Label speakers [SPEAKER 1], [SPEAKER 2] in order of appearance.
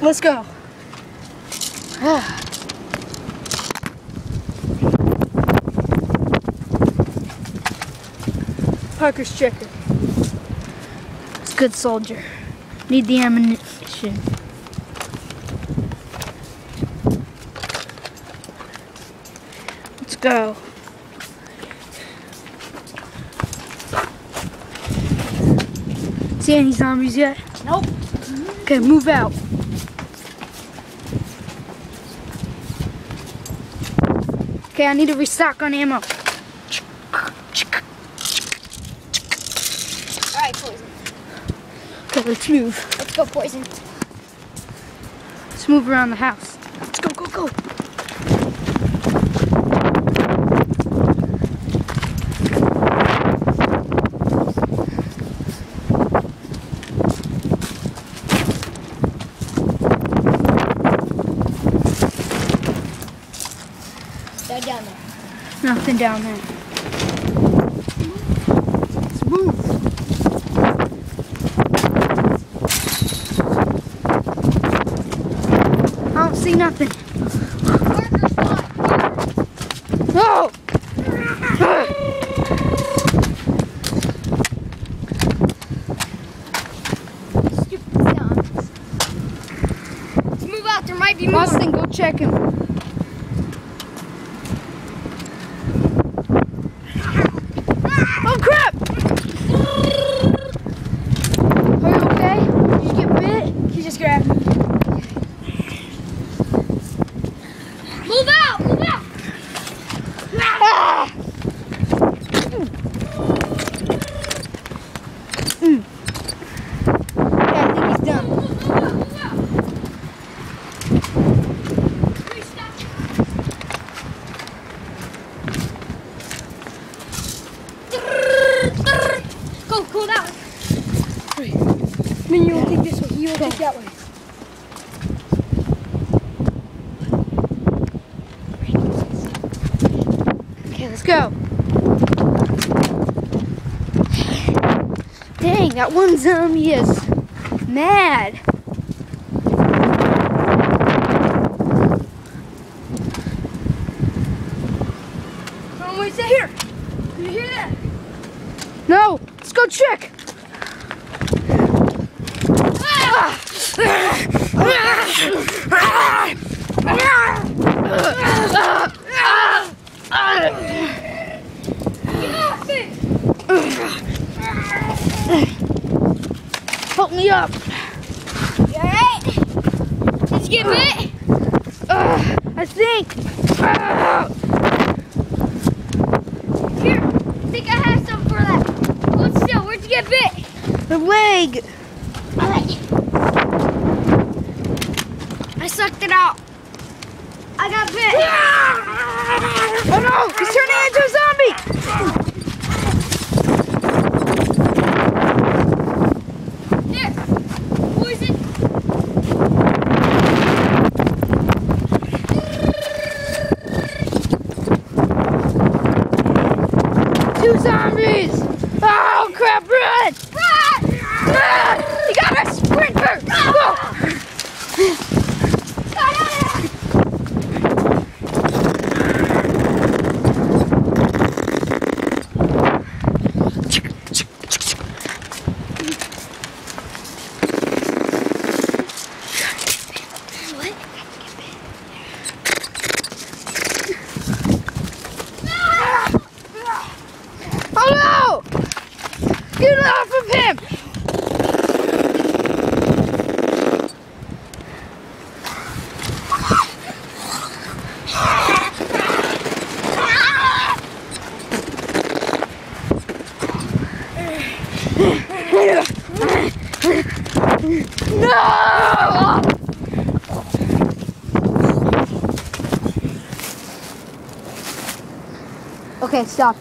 [SPEAKER 1] Let's go. Ah. Parker's checker. It's a good soldier. Need the ammunition. Let's go. See any zombies yet?
[SPEAKER 2] Nope.
[SPEAKER 1] Okay, move out. Okay, I need to restock on ammo.
[SPEAKER 2] Alright, poison.
[SPEAKER 1] Okay, let's move.
[SPEAKER 2] Let's go, poison.
[SPEAKER 1] Let's move around the house. Let's go, go, go. Nothing down there. Let's move. I don't see nothing. Oh!
[SPEAKER 2] Stupid zombies. Let's move out. There might be more.
[SPEAKER 1] Austin, go check him. Oh crap! Are you okay? Did you get bit?
[SPEAKER 2] He just grabbed me. Move out! Move out!
[SPEAKER 1] Ah! Mm. Yeah, I think he's done.
[SPEAKER 2] Move out! Move out! Please stop. Go, go that way.
[SPEAKER 1] I mean, you will take this way. You will take that way. Okay, let's go. Dang, that one zombie is mad.
[SPEAKER 2] Oh, wait, here. Did you hear that?
[SPEAKER 1] No, let's go check.
[SPEAKER 2] Get off it!
[SPEAKER 1] Help me up.
[SPEAKER 2] You alright? Did you get bit?
[SPEAKER 1] Uh, I think. Uh,
[SPEAKER 2] Here, I think I have some for that. Hold still, where'd you get bit?
[SPEAKER 1] the leg.
[SPEAKER 2] Alright. I it out. I got bit.
[SPEAKER 1] Oh no, he's turning into a zombie.
[SPEAKER 2] Poison.
[SPEAKER 1] Two zombies. Oh crap, run. Run. You got a sprinter. Ah! Go. Oh no! Get off of him! No! Okay, stop.